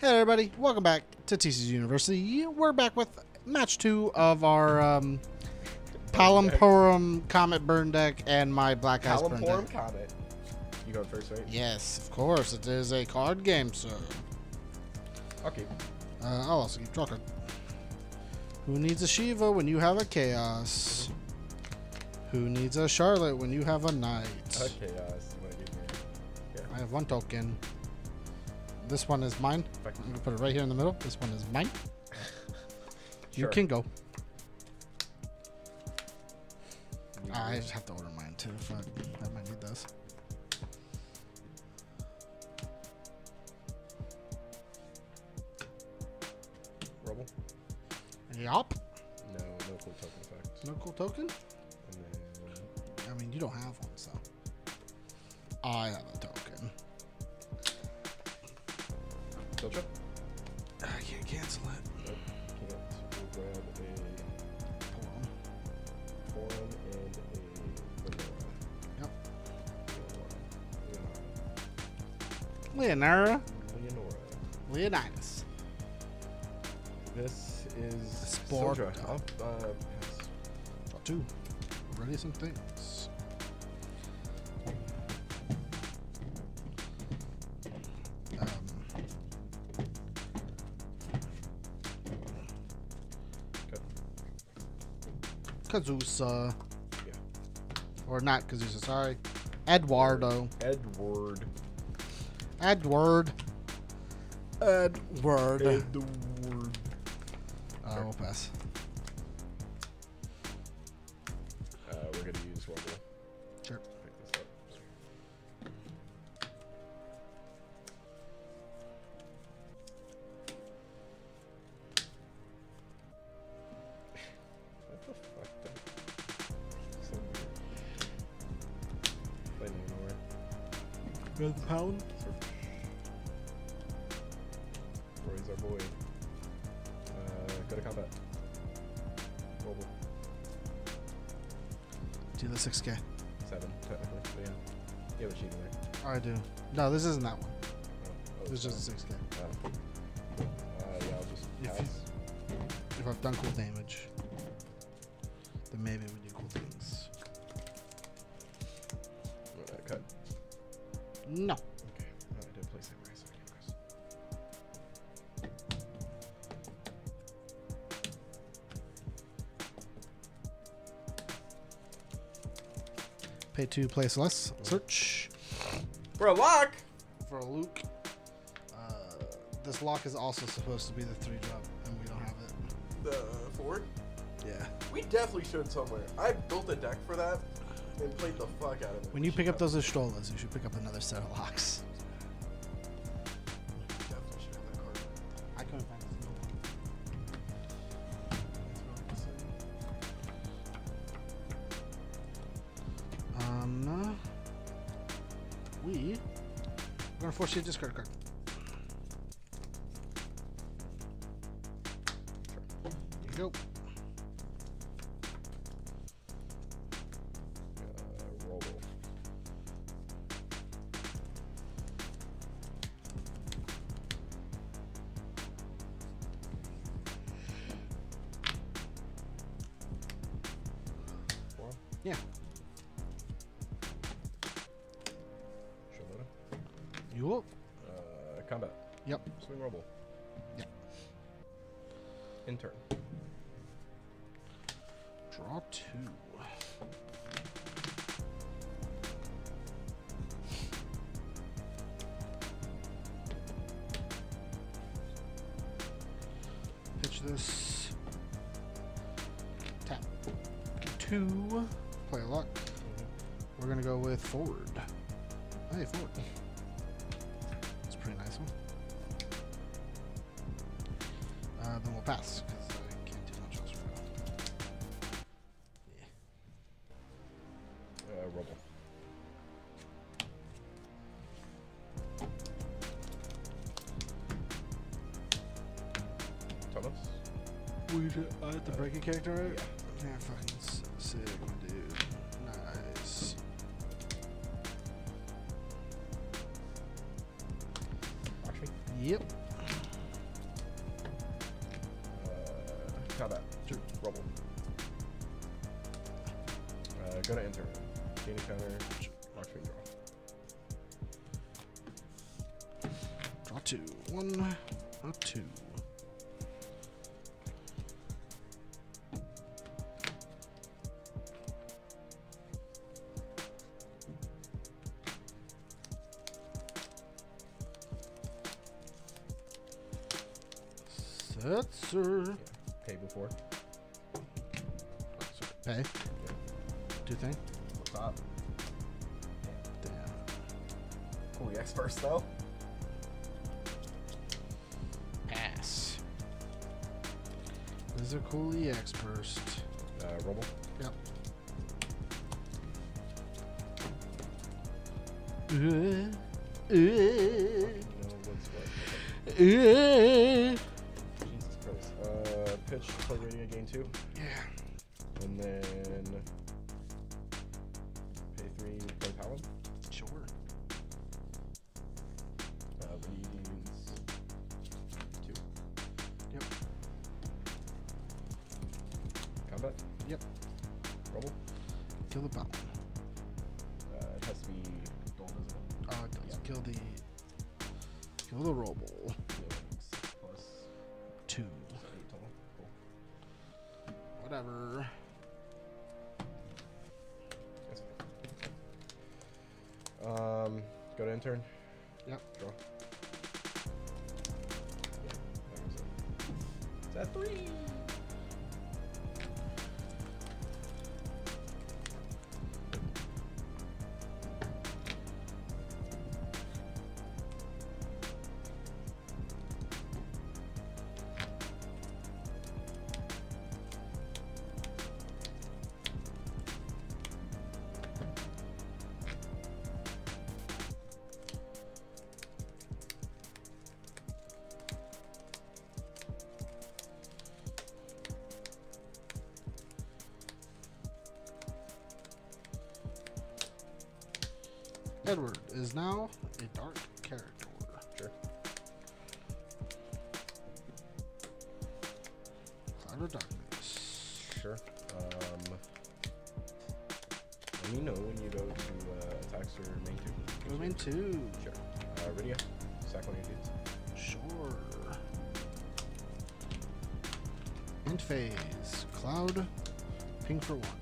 Hey everybody, welcome back to TCG University. We're back with match two of our um, Palom Porom Comet Burn deck and my Black Ice Burn Palom Porom deck. Comet. You going first, right? Yes, of course, it is a card game, sir. Okay. Uh, I'll also keep talking. Who needs a Shiva when you have a Chaos? Who needs a Charlotte when you have a Knight? Okay, so you want to give me I have one token. This one is mine. I'm gonna put it right here in the middle. This one is mine. You can go. You I just have to order mine too. If I, might need this. Rubble? Yup. No, no cool token effect. No cool token. Then I mean, you don't have one, so. I have Leonora. Leonora. Leonora. Leonidas. This is Sporta. Syldra. I'll, uh, pass. Two. Ready some things. Um, Okay. Kazusa. Yeah. Or not Kazusa, sorry. Eduardo. Edward. Edward. Edward. Edward. Uh, we'll pass. Uh, we're gonna use Rubble. Sure. Pick this up. What the fuck? 6k. Seven, technically. But yeah. A sheet in there. I do. No, this isn't that one. Oh, oh, This is it's just a 6k. Oh. Uh, yeah, I'll just If pass. you- If I've done cool damage, then maybe we do cool things. Cut. No. Pay two, place less. Search For a lock! for a Luke. Uh, this lock is also supposed to be the three drop, and we don't have it. The forward? Yeah. We definitely should somewhere. I built a deck for that and played the fuck out of it. When you pick up those Estolas, you should pick up another set of locks. Are gonna force you to discard a card. Here you go. Uh. Four. Yeah. You up? Uh, combat. Yep. Swing roble. Yep. Intern. Draw two. Pitch this. Tap. Two. Play a luck. We're gonna go with forward. Hey, forward. Uh, then we'll pass because I can't do much else right now. Uh, roble. Thomas. We should add the breaking character, right? Yeah. Yeah, fucking sick, Combat. Sure. Rubble. Uh, go to enter. Gain a counter. Marksman draw. Draw two. One, a two. Set, sir. Yeah. Pay before. Pay. Do thing. What's up? Damn. Cool EX first though. Pass. This is a cool EX burst. Uh, Rubble. Yep. Uh, uh, No, what's what? uh. Uh, pitch, play rating at gain two. Yeah. And then. Pay three, play Paladin. Sure. Uh, two. Yep. Combat. Yep. Rubble. Kill the bomb. Uh, it has to be gold, isn't it? Oh, does. Yeah. Kill the. Kill the robo. Whatever. Um, go to intern. Yep. Draw. Yeah, that goes in. Is that three? Edward is now a dark character. Sure. Cloud of darkness. Sure. Um, let me know when you go to uh, attacks or main two. Go in two. Sure. Uh, Rydia, sack one of your dudes. Sure. End phase. Cloud. Ping for one.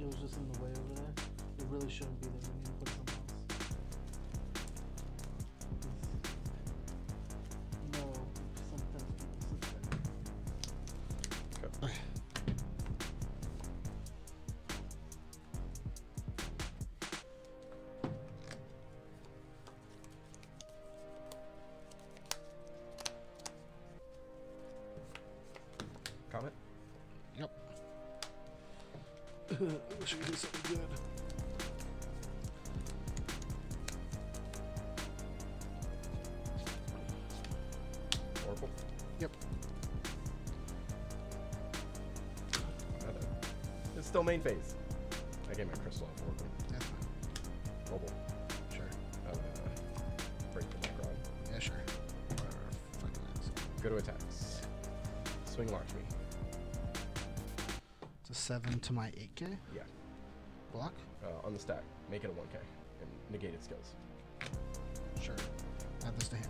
It was just in the way over there. It really shouldn't be there. I wish we could do something good. Oracle? Yep. It's still main phase. I gave my crystal off Oracle. That's fine. Mobile. Sure. Uh, break the Necron. Yeah, sure. Whatever. Fucking ass. Go to attacks. Swing launch me. 7 to my 8k. Yeah. Block? Uh, on the stack. Make it a 1k. And negate its skills. Sure. Add this to hand.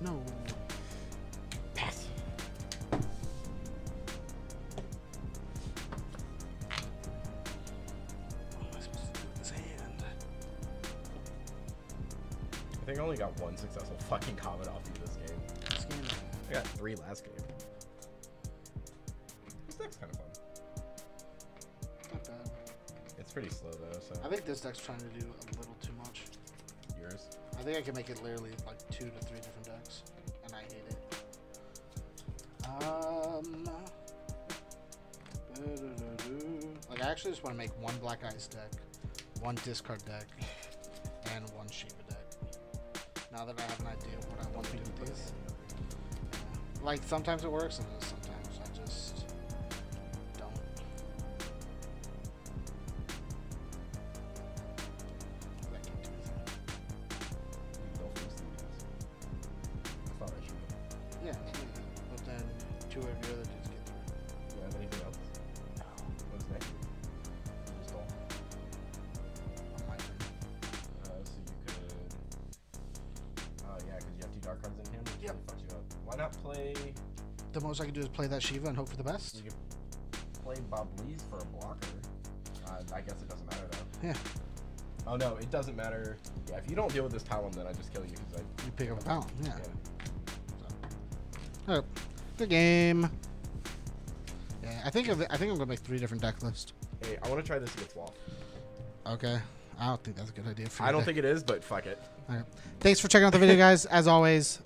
No. Think I only got one successful fucking comment off you this game. Scan I got three last game. This deck's kind of fun. Not bad. It's pretty slow though, so I think this deck's trying to do a little too much. yours. I think I can make it literally like two to three different decks, and I hate it. Um. Like, I actually just want to make one Black Ice deck, one discard deck, and one Shiva deck. Now that I have an idea of what I want to do with these. Like, sometimes it works, and then sometimes I just don't. That can't do anything. Don't lose these. I thought I should. Yeah, but then two of your other The most I can do is play that Shiva and hope for the best. You could play Bob Lees for a blocker. Uh, I guess it doesn't matter though. Yeah, Oh no, it doesn't matter. Yeah, if you don't deal with this Talon, then I just kill you because I. you pick up a talent. Yeah. yeah. Alright, good game. Yeah, I think I think I'm gonna make three different deck lists. Hey, I want to try this against Wolf. Okay, I don't think that's a good idea for. I don't think it is, but fuck it. Thanks for checking out the video, guys. As always,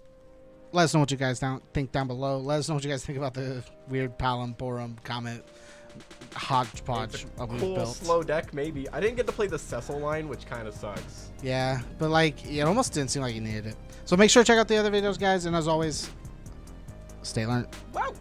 let us know what you guys down think down below. Let us know what you guys think about the weird Palom Comet hodgepodge of cool built. slow deck, maybe. I didn't get to play the Cecil line, which kind of sucks. Yeah, but like it almost didn't seem like you needed it. So make sure to check out the other videos, guys. And as always, stay learned. Wow.